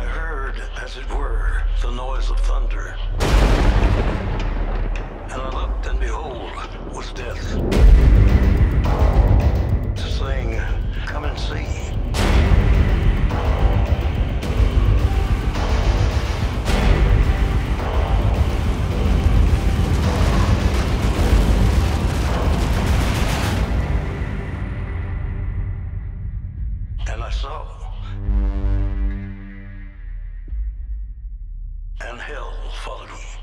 hear the noise of thunder. And I looked, and behold, was death. Saying, Come and see. And I saw. And hell followed me.